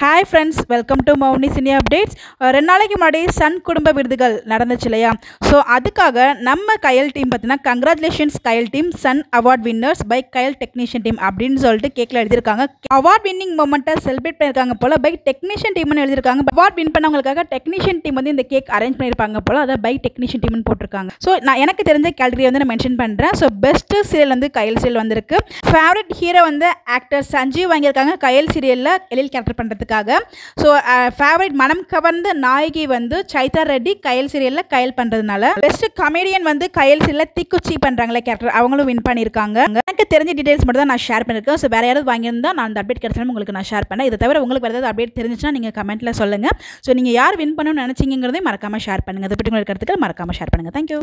Hi friends welcome to Mouni cine updates ரெண்டு நாளைக்கு முன்னாடி சன் குடும்ப விருதுகள் நடந்துச்சு இல்லையா? ஸோ அதுக்காக நம்ம கயல் டீம் பார்த்தீங்கன்னா congratulations Kayal team Sun award winners by Kayal technician team அப்படின்னு சொல்லிட்டு கேக்கில் எழுதியிருக்காங்க. அவார்ட் வின்னிங் மூமெண்ட்டை செலிப்ரேட் பண்ணியிருக்காங்க போல் பை டெக்னீஷியன் டீம்னு எழுதியிருக்காங்க. அவார்ட் வின் பண்ணவங்களுக்காக டெக்னீஷியன் டீம் வந்து இந்த கேக் அரேஞ்ச் பண்ணியிருப்பாங்க போல் அதை பை டெக்னீஷியன் டீம்னு போட்டிருக்காங்க. ஸோ நான் எனக்கு தெரிஞ்ச கேலரி வந்து நான் மென்ஷன் பண்ணுறேன் ஸோ பெஸ்ட் சீரியல் வந்து கயல் சீரியல் வந்திருக்கு. ஃபேவரட் ஹீரோ வந்து ஆக்டர் சஞ்சீவ் வாங்கியிருக்காங்க. கயல் சீரியலில் எழில் கேரக்டர் பண்ணுறதுக்காக ஸோ ஃபேவரட் மனம் கவர்ந்த நாயகி வந்து சைதா ரெட்டி கயல் சீரியலில் கயல் பண்ணுறதுனால பெஸ்ட் கமெடியன் வந்து கயல் சீரியலில் திக்குச்சி பண்ணுறாங்களே கேரக்டர் அவங்களும் வின் பண்ணியிருக்காங்க. எனக்கு தெரிஞ்ச டீட்டெயில்ஸ் மட்டும் தான் நான் ஷேர் பண்ணியிருக்கேன். ஸோ வேறு யாராவது வாங்கியிருந்தா நான் அந்த அப்டேட் கிடைச்சாலும் உங்களுக்கு நான் ஷேர் பண்ணேன். இதை தவிர உங்களுக்கு வேறு ஏதாவது அப்டேட் தெரிஞ்சுச்சுன்னா நீங்கள் கமெண்ட்டில் சொல்லுங்கள் ஸோ நீங்கள் யார் வின் பண்ணணும்னு நினச்சிங்கிறதையும் மறக்காமல் ஷேர் பண்ணுங்கள் அதை பற்றி உங்களுக்கு கருத்துக்கள் மறக்காமல் ஷேர் பண்ணுங்கள் தேங்க்யூ